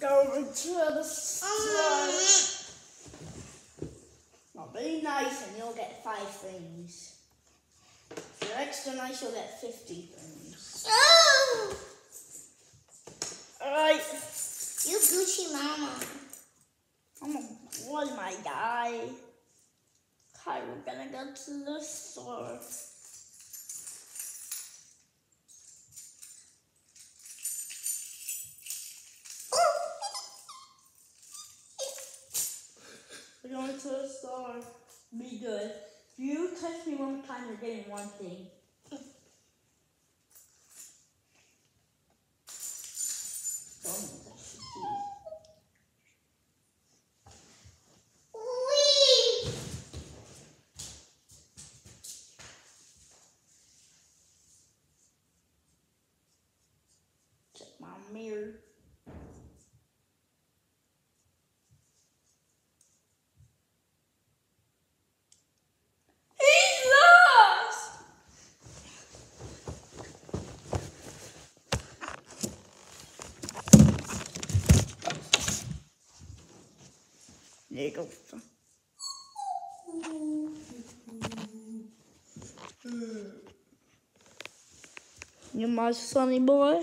going to the store. Now be nice and you'll get five things. If you're extra nice, you'll get 50 things. Oh, Alright, you Gucci mama. I'm gonna blow my guy. Okay, we're gonna go to the store. We're going to the store. Be good. If you touch me one time, you're getting one thing. Don't touch the key. Wee. Check my mirror. There you go. You my sonny boy?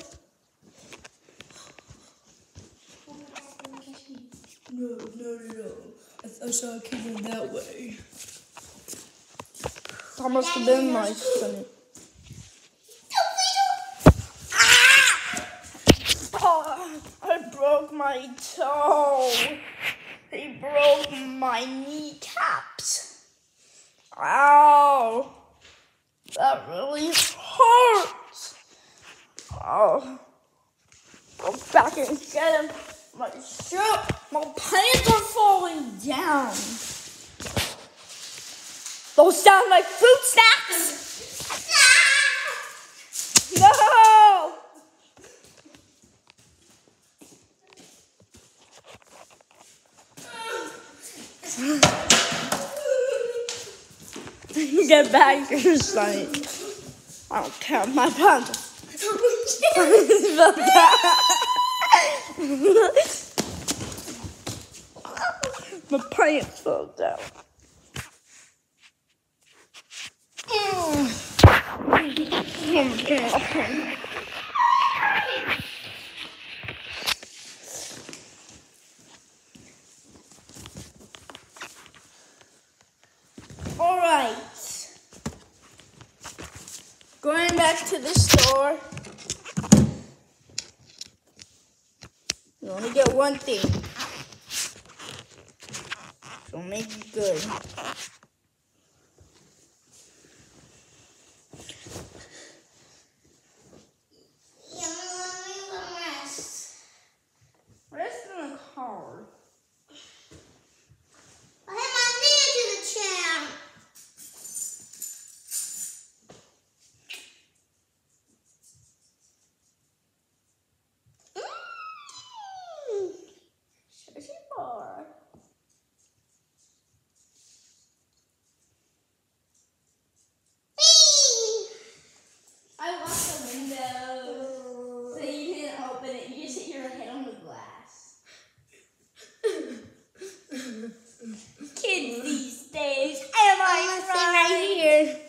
No, no, no. I, I saw it came in that way. That must have been my sonny. Oh, ah! I broke my toe. He broke my kneecaps. Ow. That really hurts. Oh. Go back and get him. My shirt, my pants are falling down. Those sound like fruit snacks. No! Get back your sight. I don't care. My pants fell down. My pants fell down. All right. Going back to the store. You only get one thing. So make it good. Mama, sit right here.